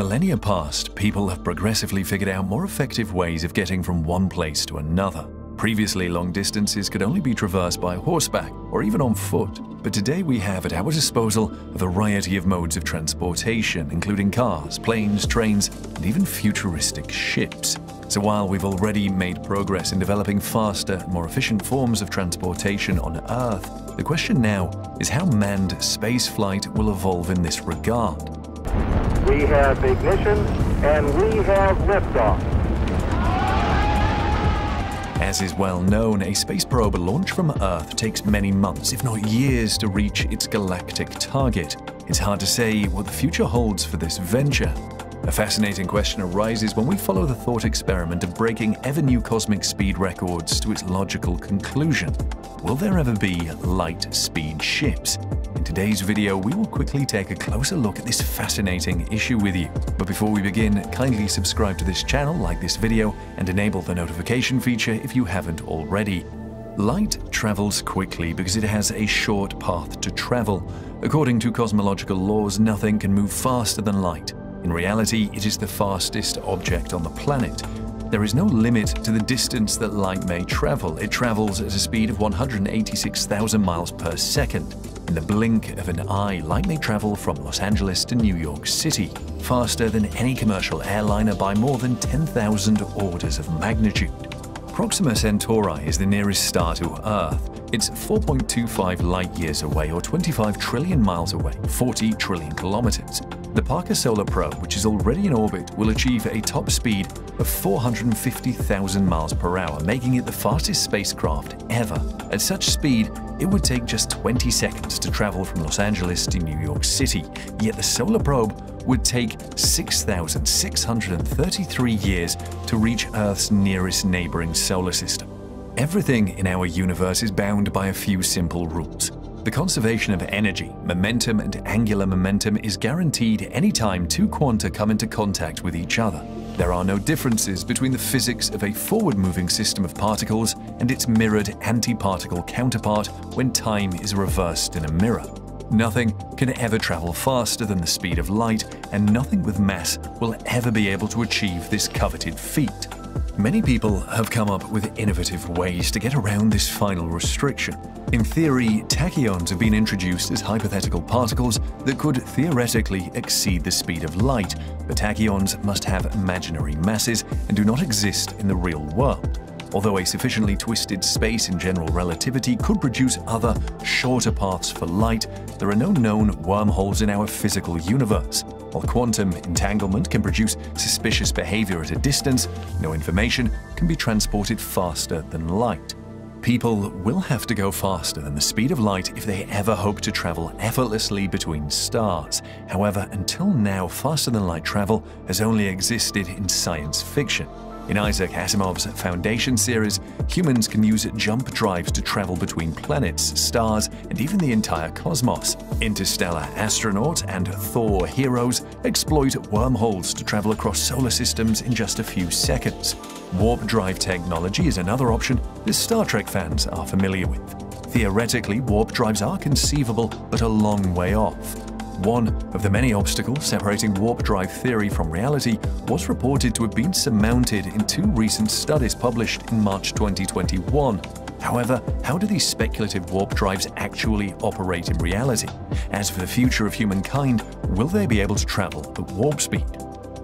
millennia past, people have progressively figured out more effective ways of getting from one place to another. Previously, long distances could only be traversed by horseback or even on foot, but today we have at our disposal a variety of modes of transportation, including cars, planes, trains, and even futuristic ships. So while we've already made progress in developing faster more efficient forms of transportation on Earth, the question now is how manned spaceflight will evolve in this regard. We have ignition and we have liftoff. As is well known, a space probe launched from Earth takes many months, if not years, to reach its galactic target. It's hard to say what the future holds for this venture. A fascinating question arises when we follow the thought experiment of breaking ever new cosmic speed records to its logical conclusion. Will there ever be light speed ships? In today's video, we will quickly take a closer look at this fascinating issue with you. But before we begin, kindly subscribe to this channel, like this video, and enable the notification feature if you haven't already. Light travels quickly because it has a short path to travel. According to cosmological laws, nothing can move faster than light. In reality, it is the fastest object on the planet. There is no limit to the distance that light may travel. It travels at a speed of 186,000 miles per second. In the blink of an eye, light may travel from Los Angeles to New York City, faster than any commercial airliner by more than 10,000 orders of magnitude. Proxima Centauri is the nearest star to Earth. It's 4.25 light years away or 25 trillion miles away, 40 trillion kilometers. The Parker Solar Probe, which is already in orbit, will achieve a top speed of 450,000 miles per hour, making it the fastest spacecraft ever. At such speed, it would take just 20 seconds to travel from Los Angeles to New York City, yet the solar probe would take 6,633 years to reach Earth's nearest neighboring solar system. Everything in our universe is bound by a few simple rules. The conservation of energy, momentum, and angular momentum is guaranteed any time two quanta come into contact with each other. There are no differences between the physics of a forward-moving system of particles and its mirrored antiparticle counterpart when time is reversed in a mirror. Nothing can ever travel faster than the speed of light, and nothing with mass will ever be able to achieve this coveted feat. Many people have come up with innovative ways to get around this final restriction. In theory, tachyons have been introduced as hypothetical particles that could theoretically exceed the speed of light, but tachyons must have imaginary masses and do not exist in the real world. Although a sufficiently twisted space in general relativity could produce other, shorter paths for light, there are no known wormholes in our physical universe. While quantum entanglement can produce suspicious behavior at a distance, no information can be transported faster than light. People will have to go faster than the speed of light if they ever hope to travel effortlessly between stars. However, until now, faster than light travel has only existed in science fiction. In Isaac Asimov's Foundation series, humans can use jump drives to travel between planets, stars, and even the entire cosmos. Interstellar astronauts and Thor heroes exploit wormholes to travel across solar systems in just a few seconds. Warp drive technology is another option that Star Trek fans are familiar with. Theoretically, warp drives are conceivable, but a long way off. One of the many obstacles separating warp drive theory from reality was reported to have been surmounted in two recent studies published in March 2021. However, how do these speculative warp drives actually operate in reality? As for the future of humankind, will they be able to travel at warp speed?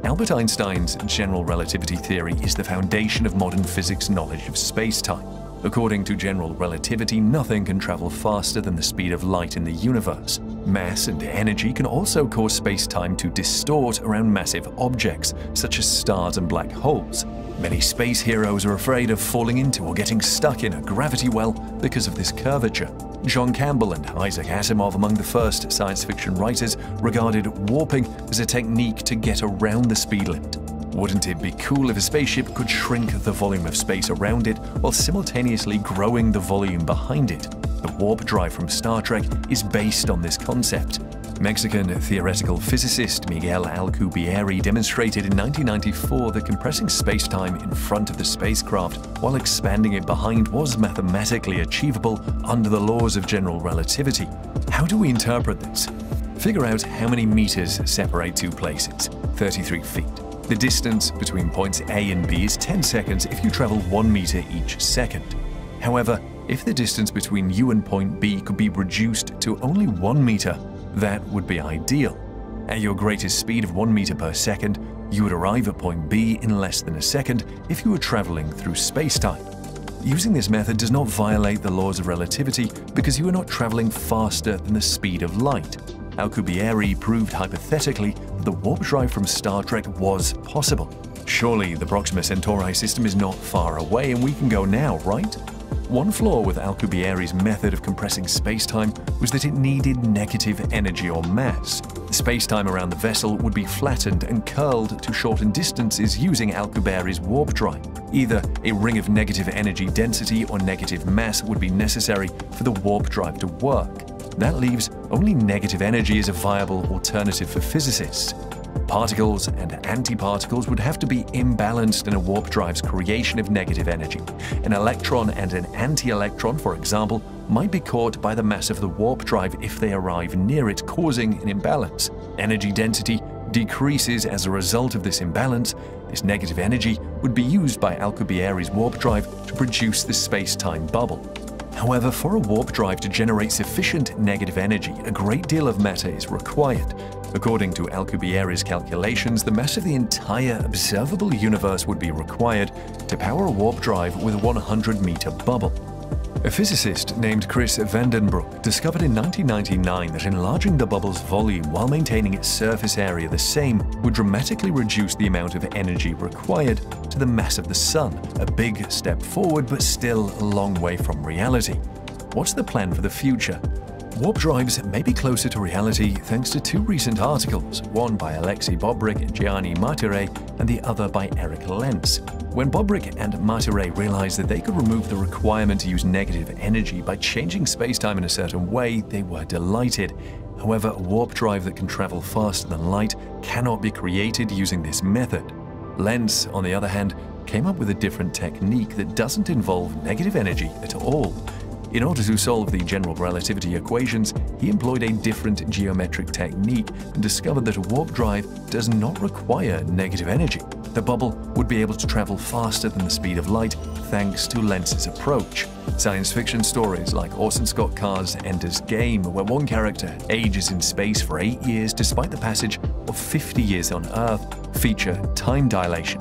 Albert Einstein's general relativity theory is the foundation of modern physics knowledge of space-time. According to general relativity, nothing can travel faster than the speed of light in the universe. Mass and energy can also cause space-time to distort around massive objects, such as stars and black holes. Many space heroes are afraid of falling into or getting stuck in a gravity well because of this curvature. John Campbell and Isaac Asimov, among the first science fiction writers, regarded warping as a technique to get around the speed limit. Wouldn't it be cool if a spaceship could shrink the volume of space around it while simultaneously growing the volume behind it? The warp drive from Star Trek is based on this concept. Mexican theoretical physicist Miguel Alcubierre demonstrated in 1994 that compressing space-time in front of the spacecraft while expanding it behind was mathematically achievable under the laws of general relativity. How do we interpret this? Figure out how many meters separate two places. 33 feet. The distance between points A and B is 10 seconds if you travel 1 meter each second. However, if the distance between you and point B could be reduced to only 1 meter, that would be ideal. At your greatest speed of 1 meter per second, you would arrive at point B in less than a second if you were traveling through spacetime. Using this method does not violate the laws of relativity because you are not traveling faster than the speed of light. Alcubierre proved hypothetically that the warp drive from Star Trek was possible. Surely the Proxima Centauri system is not far away and we can go now, right? One flaw with Alcubierre's method of compressing spacetime was that it needed negative energy or mass. The spacetime around the vessel would be flattened and curled to shorten distances using Alcubierre's warp drive. Either a ring of negative energy density or negative mass would be necessary for the warp drive to work. That leaves only negative energy as a viable alternative for physicists. Particles and antiparticles would have to be imbalanced in a warp drive's creation of negative energy. An electron and an anti-electron, for example, might be caught by the mass of the warp drive if they arrive near it, causing an imbalance. Energy density decreases as a result of this imbalance. This negative energy would be used by Alcubierre's warp drive to produce the space-time bubble. However, for a warp drive to generate sufficient negative energy, a great deal of matter is required. According to Alcubierre's calculations, the mass of the entire observable universe would be required to power a warp drive with a 100-meter bubble. A physicist named Chris Van Den Broeck discovered in 1999 that enlarging the bubble's volume while maintaining its surface area the same would dramatically reduce the amount of energy required to the mass of the Sun, a big step forward but still a long way from reality. What's the plan for the future? Warp drives may be closer to reality thanks to two recent articles, one by Alexei Bobrick and Gianni Martire, and the other by Erik Lentz. When Bobrick and Martire realized that they could remove the requirement to use negative energy by changing spacetime in a certain way, they were delighted. However, a warp drive that can travel faster than light cannot be created using this method. Lentz, on the other hand, came up with a different technique that doesn't involve negative energy at all. In order to solve the general relativity equations, he employed a different geometric technique and discovered that a warp drive does not require negative energy. The bubble would be able to travel faster than the speed of light thanks to Lentz's approach. Science fiction stories like Orson Scott Card's Ender's Game, where one character ages in space for eight years despite the passage of 50 years on Earth, feature time dilation.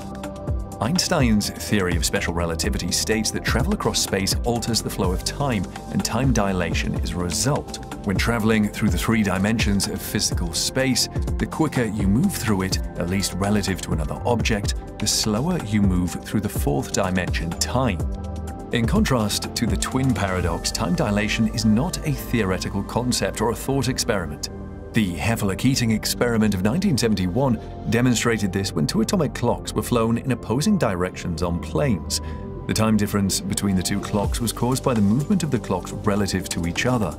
Einstein's theory of special relativity states that travel across space alters the flow of time, and time dilation is a result. When traveling through the three dimensions of physical space, the quicker you move through it, at least relative to another object, the slower you move through the fourth dimension, time. In contrast to the twin paradox, time dilation is not a theoretical concept or a thought experiment. The Hafele-Keating experiment of 1971 demonstrated this when two atomic clocks were flown in opposing directions on planes. The time difference between the two clocks was caused by the movement of the clocks relative to each other.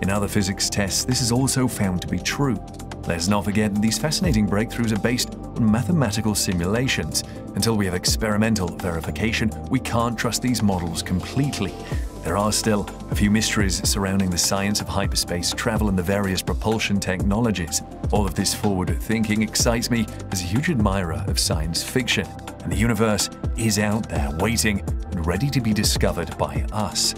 In other physics tests, this is also found to be true. Let's not forget that these fascinating breakthroughs are based on mathematical simulations. Until we have experimental verification, we can't trust these models completely. There are still a few mysteries surrounding the science of hyperspace travel and the various propulsion technologies. All of this forward thinking excites me as a huge admirer of science fiction, and the universe is out there waiting and ready to be discovered by us.